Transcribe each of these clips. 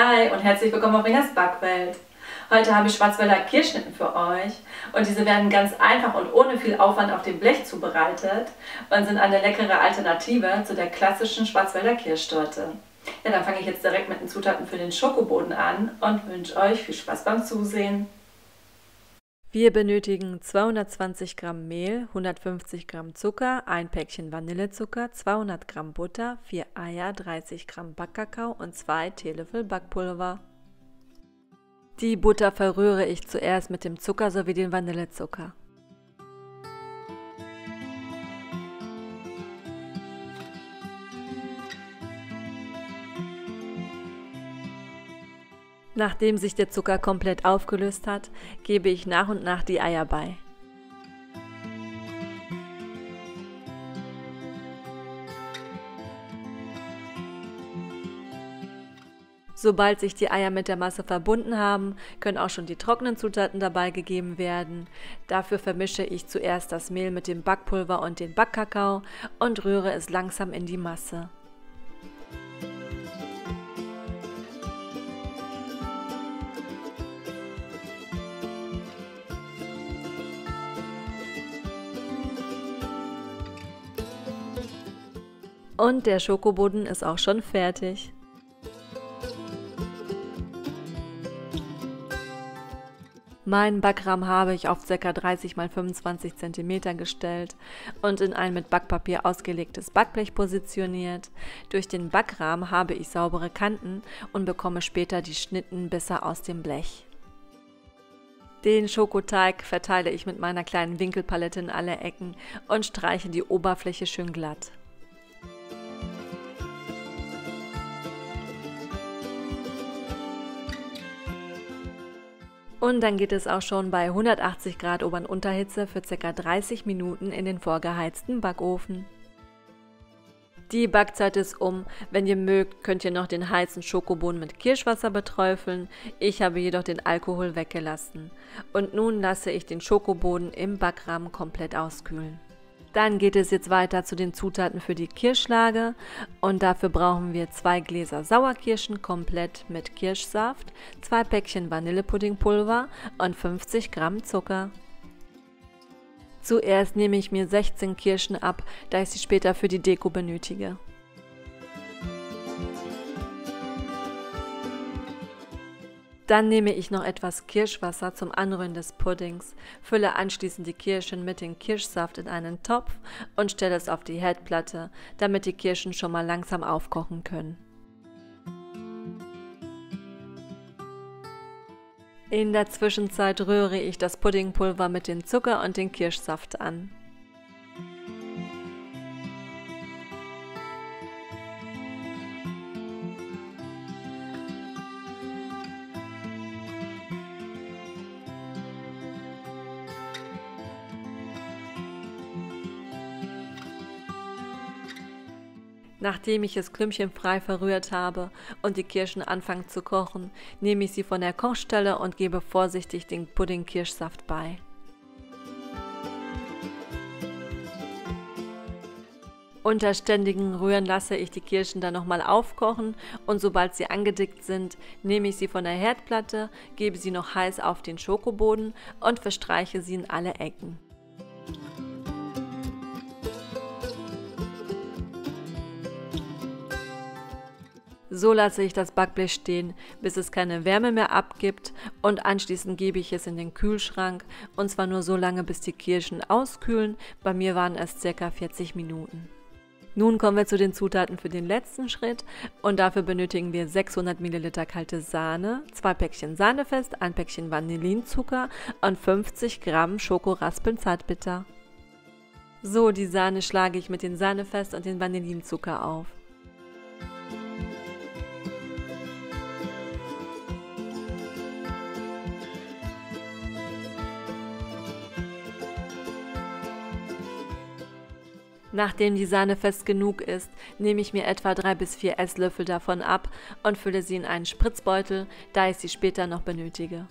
Hi und herzlich willkommen auf Ringas Backwelt. Heute habe ich Schwarzwälder Kirschschnitten für euch und diese werden ganz einfach und ohne viel Aufwand auf dem Blech zubereitet und sind eine leckere Alternative zu der klassischen Schwarzwälder Kirschtorte. Ja, dann fange ich jetzt direkt mit den Zutaten für den Schokoboden an und wünsche euch viel Spaß beim Zusehen. Wir benötigen 220 Gramm Mehl, 150 Gramm Zucker, ein Päckchen Vanillezucker, 200 Gramm Butter, 4 Eier, 30 Gramm Backkakao und 2 Teelöffel Backpulver. Die Butter verrühre ich zuerst mit dem Zucker sowie dem Vanillezucker. Nachdem sich der Zucker komplett aufgelöst hat, gebe ich nach und nach die Eier bei. Sobald sich die Eier mit der Masse verbunden haben, können auch schon die trockenen Zutaten dabei gegeben werden. Dafür vermische ich zuerst das Mehl mit dem Backpulver und den Backkakao und rühre es langsam in die Masse. Und der Schokoboden ist auch schon fertig. Meinen Backrahmen habe ich auf ca. 30 x 25 cm gestellt und in ein mit Backpapier ausgelegtes Backblech positioniert. Durch den Backrahmen habe ich saubere Kanten und bekomme später die Schnitten besser aus dem Blech. Den Schokoteig verteile ich mit meiner kleinen Winkelpalette in alle Ecken und streiche die Oberfläche schön glatt. Und dann geht es auch schon bei 180 Grad Ober- und Unterhitze für ca. 30 Minuten in den vorgeheizten Backofen. Die Backzeit ist um. Wenn ihr mögt, könnt ihr noch den heißen Schokobohnen mit Kirschwasser beträufeln. Ich habe jedoch den Alkohol weggelassen. Und nun lasse ich den Schokoboden im Backrahmen komplett auskühlen. Dann geht es jetzt weiter zu den Zutaten für die Kirschlage und dafür brauchen wir zwei Gläser Sauerkirschen komplett mit Kirschsaft, zwei Päckchen Vanillepuddingpulver und 50 Gramm Zucker. Zuerst nehme ich mir 16 Kirschen ab, da ich sie später für die Deko benötige. Dann nehme ich noch etwas Kirschwasser zum Anrühren des Puddings, fülle anschließend die Kirschen mit dem Kirschsaft in einen Topf und stelle es auf die Herdplatte, damit die Kirschen schon mal langsam aufkochen können. In der Zwischenzeit rühre ich das Puddingpulver mit dem Zucker und dem Kirschsaft an. Nachdem ich es klümpchenfrei verrührt habe und die Kirschen anfangen zu kochen, nehme ich sie von der Kochstelle und gebe vorsichtig den Pudding-Kirschsaft bei. Unter ständigen Rühren lasse ich die Kirschen dann nochmal aufkochen und sobald sie angedickt sind, nehme ich sie von der Herdplatte, gebe sie noch heiß auf den Schokoboden und verstreiche sie in alle Ecken. So lasse ich das Backblech stehen, bis es keine Wärme mehr abgibt und anschließend gebe ich es in den Kühlschrank und zwar nur so lange, bis die Kirschen auskühlen. Bei mir waren es ca. 40 Minuten. Nun kommen wir zu den Zutaten für den letzten Schritt und dafür benötigen wir 600 ml kalte Sahne, zwei Päckchen Sahnefest, ein Päckchen Vanillinzucker und 50 Gramm Schokoraspeln Zartbitter. So, die Sahne schlage ich mit dem Sahnefest und dem Vanillinzucker auf. Nachdem die Sahne fest genug ist, nehme ich mir etwa 3 bis 4 Esslöffel davon ab und fülle sie in einen Spritzbeutel, da ich sie später noch benötige.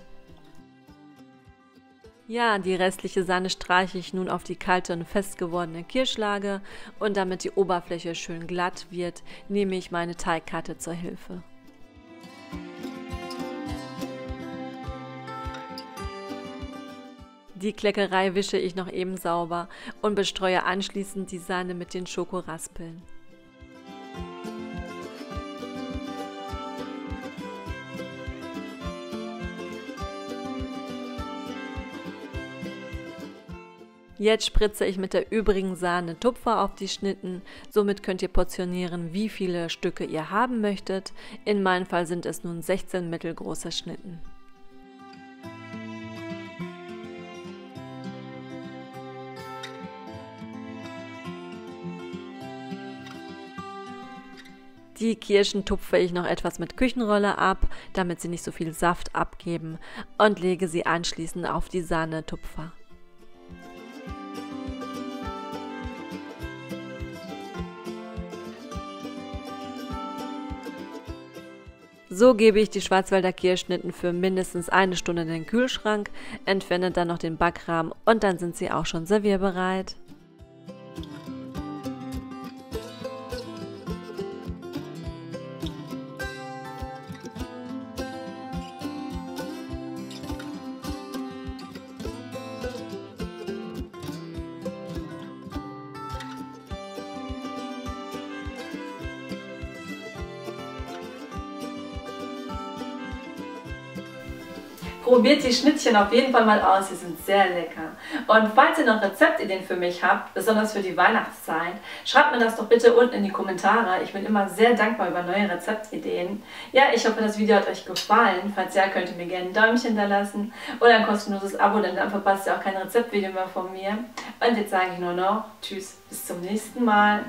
Ja, die restliche Sahne streiche ich nun auf die kalte und fest gewordene Kirschlage und damit die Oberfläche schön glatt wird, nehme ich meine Teigkarte zur Hilfe. Die Kleckerei wische ich noch eben sauber und bestreue anschließend die Sahne mit den Schokoraspeln. Jetzt spritze ich mit der übrigen Sahne Tupfer auf die Schnitten. Somit könnt ihr portionieren, wie viele Stücke ihr haben möchtet. In meinem Fall sind es nun 16 mittelgroße Schnitten. Die Kirschen tupfe ich noch etwas mit Küchenrolle ab, damit sie nicht so viel Saft abgeben und lege sie anschließend auf die Sahnetupfer. So gebe ich die Schwarzwälder Kirschschnitten für mindestens eine Stunde in den Kühlschrank, entferne dann noch den Backrahmen und dann sind sie auch schon servierbereit. Probiert die Schnittchen auf jeden Fall mal aus, sie sind sehr lecker. Und falls ihr noch Rezeptideen für mich habt, besonders für die Weihnachtszeit, schreibt mir das doch bitte unten in die Kommentare. Ich bin immer sehr dankbar über neue Rezeptideen. Ja, ich hoffe, das Video hat euch gefallen. Falls ja, könnt ihr mir gerne ein Däumchen da lassen oder ein kostenloses Abo, denn dann verpasst ihr auch kein Rezeptvideo mehr von mir. Und jetzt sage ich nur noch Tschüss, bis zum nächsten Mal.